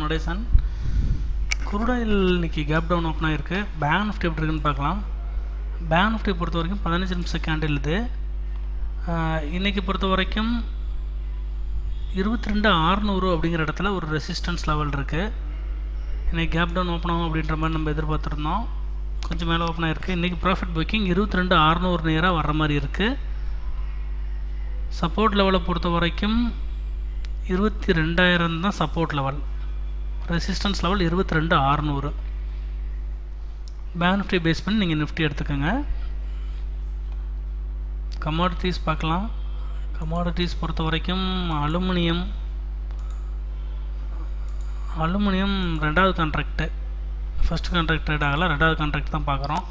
நான் நடேசன் குருடாயில் இன்னைக்கு gap down open ஆகிருக்கு பேங்க் நிஃப்டி எப்படி இருக்குன்னு பார்க்கலாம். பேங்க் நிஃப்டி பொறுத்த வரைக்கும் பதினஞ்சு நிமிஷம் கேண்டில் இது. இன்றைக்கி இன்னைக்கு பொறுத்த வரைக்கும் இருபத்தி ரெண்டு ஆறுநூறு அப்படிங்கிற இடத்துல ஒரு ரெசிஸ்டன்ஸ் லெவல் இருக்குது இன்னைக்கு கேப் டவுன் ஓப்பன் ஆகும் அப்படின்ற மாதிரி நம்ம எதிர்பார்த்துருந்தோம். கொஞ்சம் மேலே ஓப்பன் ஆகிருக்கு இன்றைக்கி ப்ராஃபிட் புக்கிங் இருபத்தி ரெண்டு ஆறுநூறு நேராக வர்ற மாதிரி இருக்குது சப்போர்ட் லெவலை பொறுத்த வரைக்கும் இருபத்தி ரெண்டாயிரம் தான் சப்போர்ட் லெவல் ரெசிஸ்டன்ஸ் லெவல் இருபத்தி ரெண்டு ஆறுநூறு. பேங்க் நிஃப்டி பேஸ் பண்ணி நீங்கள் நிஃப்டி எடுத்துக்கோங்க. கமாடிட்டிஸ் பார்க்கலாம். கமாடிட்டிஸ் பொறுத்த வரைக்கும் அலுமினியம். அலுமினியம் ரெண்டாவது கான்ட்ராக்டு ஃபஸ்ட் கான்ட்ராக்ட் ட்ரேட் ஆகலை ரெண்டாவது கான்ட்ராக்ட் தான் பார்க்குறோம்.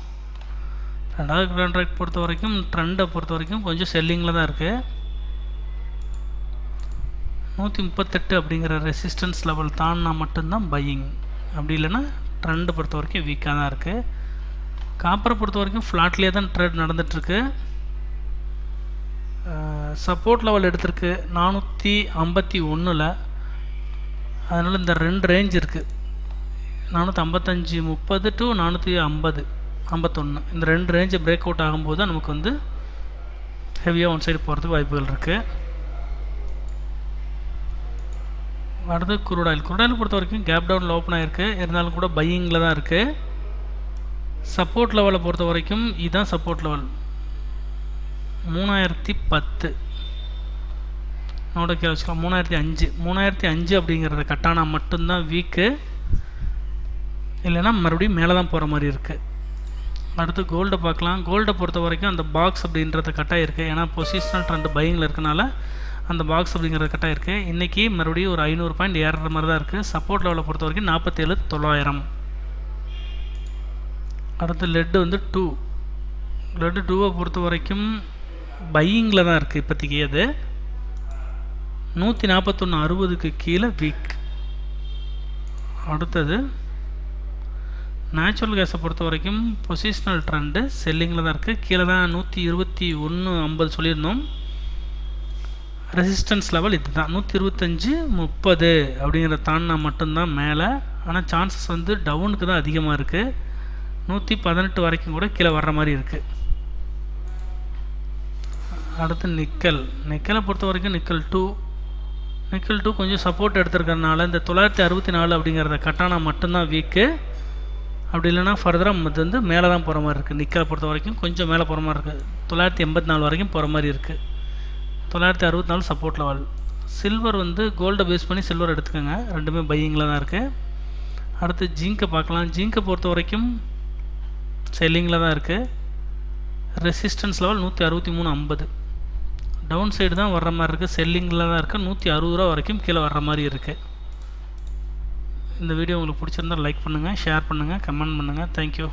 ரெண்டாவது கான்ட்ராக்ட் பொறுத்த வரைக்கும் ட்ரெண்டை பொறுத்த வரைக்கும் கொஞ்சம் செல்லிங்கில் தான் இருக்குது நூற்றி முப்பத்தெட்டு அப்படிங்கிற ரெசிஸ்டன்ஸ் லெவல் தாண்டினா மட்டும்தான் பையிங் அப்படி இல்லைன்னா ட்ரெண்டை பொறுத்த வரைக்கும் வீக்காக தான் இருக்குது காப்பரை பொறுத்த வரைக்கும் ஃப்ளாட்லேயே தான் ட்ரேட் நடந்துகிட்ருக்கு சப்போர்ட் லெவல் எடுத்திருக்கு நானூற்றி ஐம்பத்தி ஒன்றில் அதனால் இந்த ரெண்டு ரேஞ்ச் இருக்குது நானூற்றி ஐம்பத்தஞ்சு முப்பது டு நானூற்றி ஐம்பது ஐம்பத்தொன்று இந்த ரெண்டு ரேஞ்சு பிரேக் அவுட் ஆகும்போது தான் நமக்கு வந்து ஹெவியாக ஒன் சைடு போகிறதுக்கு வாய்ப்புகள் இருக்குது அடுத்து குரூட் ஆயில் பொறுத்த வரைக்கும் கேப் டவுனில் ஓப்பன் ஆகிருக்கு இருந்தாலும் கூட பையிங்கில் தான் இருக்குது சப்போர்ட் லெவலை பொறுத்த வரைக்கும் இதுதான் சப்போர்ட் லெவல் மூணாயிரத்தி பத்து. நோட கீழே வச்சுக்கலாம். மூணாயிரத்தி அஞ்சு. மூணாயிரத்தி அஞ்சு அப்படிங்கிறத கட்டானா மட்டும்தான் வீக்கு இல்லைன்னா மறுபடியும் மேலே தான் போகிற மாதிரி இருக்குது அடுத்து கோல்டை பார்க்கலாம். கோல்டை பொறுத்த வரைக்கும் அந்த பாக்ஸ் அப்படின்றத கட்டாக இருக்குது ஏன்னா பொசிஷனல் ட்ரெண்ட் பையிங்கில் இருக்கனால அந்த பாக்ஸ் அப்படிங்கிறது கட்டாக இருக்குது இன்றைக்கி மறுபடியும் ஒரு ஐநூறு பாயிண்ட் ஏறுற மாதிரி தான் இருக்குது சப்போர்ட் லெவலை பொறுத்த வரைக்கும் நாற்பத்தேழு தொள்ளாயிரம். அடுத்து லெட்டு வந்து டூ லெட்டு டூவை பொறுத்த வரைக்கும் பையிங்கில் தான் இருக்குது இப்போதைக்கு அது. நூற்றி நாற்பத்தொன்று அறுபதுக்கு கீழே வீக் அடுத்தது நேச்சுரல் கேஸை பொறுத்த வரைக்கும் பொசிஷனல் ட்ரெண்டு செல்லிங்கில் தான் இருக்குது கீழே தான் நூற்றி இருபத்தி ஒன்று ஐம்பது சொல்லியிருந்தோம். ரெசிஸ்டன்ஸ் லெவல் இது தான் நூற்றி இருபத்தஞ்சி முப்பது அப்படிங்கிற தாண்டினா மட்டும்தான் மேலே. ஆனால் சான்சஸ் வந்து டவுனுக்கு தான் அதிகமாக இருக்குது நூற்றி பதினெட்டு வரைக்கும் கூட கீழே வர்ற மாதிரி இருக்குது அடுத்து நிக்கல். நிக்கலை பொறுத்த வரைக்கும் நிக்கல் டூ நிக்கல் டூ கொஞ்சம் சப்போர்ட் எடுத்துருக்கறனால இந்த தொள்ளாயிரத்தி அறுபத்தி நாலு அப்படிங்கிறத கட்டானா மட்டும்தான் வீக்கு அப்படி இல்லைன்னா ஃபர்தராக இது வந்து மேலே தான் போகிற மாதிரி இருக்குது நிக்கலை பொறுத்த வரைக்கும் கொஞ்சம் மேலே போகிற மாதிரி இருக்குது தொள்ளாயிரத்தி எண்பத்தி நாலு வரைக்கும் போகிற மாதிரி இருக்குது தொள்ளாயிரத்தி அறுபத்தி நாலு சப்போர்ட் லெவல் சில்வர் வந்து கோல்டை பேஸ் பண்ணி சில்வர் எடுத்துக்கோங்க. ரெண்டுமே பையிங்கில் தான் இருக்குது அடுத்து ஜிங்கை பார்க்கலாம். ஜிங்கை பொறுத்த வரைக்கும் செல்லிங்கில் தான் இருக்குது ரெசிஸ்டன்ஸ் லெவல் நூற்றி அறுபத்தி மூணு ஐம்பது. டவுன் சைடு தான் வர்ற மாதிரி இருக்குது செல்லிங்கில் தான் இருக்குது நூற்றி அறுபது ரூபா வரைக்கும் கீழே வர்ற மாதிரி இருக்குது இந்த வீடியோ உங்களுக்கு பிடிச்சிருந்தா லைக் பண்ணுங்கள் ஷேர் பண்ணுங்கள் கமெண்ட் பண்ணுங்கள் தேங்க்யூ